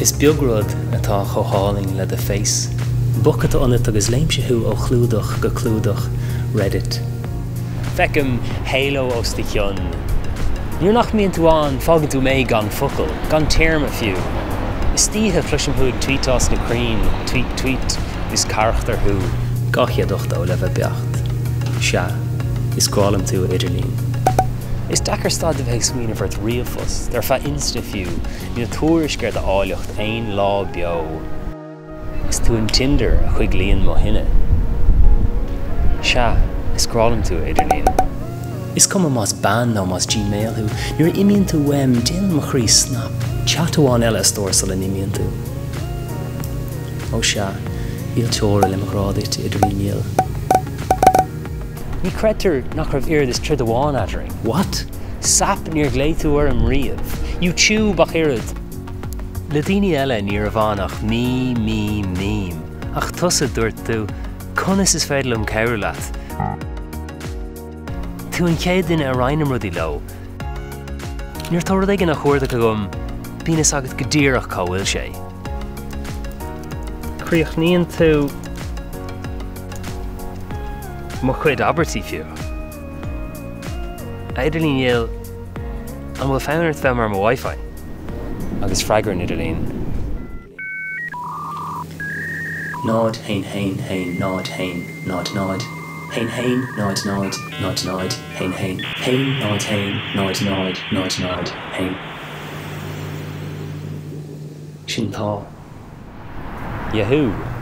Is beagród atá choáling le de fééis. Buchad anit agus léimsethú ó chlúdach go clúdach Reddit. Fecem halo os de cheon. Nuair nach míon túáin fágan tú méid gan focail, gan téirm a fiú. Is títhe fluisiimthúd tweetás narín, tweet tweet is carachtar thu, gachiadocht ó le bheith becht. Se is gálam tú idirlín. Is dechar stad a bheith smína bhirt riomfos, dar fa insta fiú, ní na túirisgur de áileocht ein lá beo. Is tú an Tinder a chuig líon mo hinine. Se is grálam tú idirlín. Is cum más ban nó más Gmail hu, nuair imíonn tú wem déan mo chrí snap, chatháin eile stórsal in imíonn tú. Ó se, íl teir le marráit idirlíníal. Ní cretar nach raibh iad is trid amháin aring. What? Sap níor gléitúar an riamh.Ú tú bachéad. Le daine eile ní a bhánach mí mí mím, ach tusa dúirt tú, conas is féidir am ceir leat. Tú an céad duine a reininem rudí le. Níor to ag na chuirda go gom bínas agat go ddíireach cáhfuil sé. Chríoch níon tú mo chuid abertí fiú. Idirlínéal an bhfuil féirt bheit mar Wi-Fi agus freigur in Idirlín. Nád hain hain hain nád hain nád nád. Hain hain nád nád nád nád hain hain hain nád hain nád nád nád nád hain. Sin tá. Yahoo!